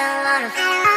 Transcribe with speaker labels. Speaker 1: a lot of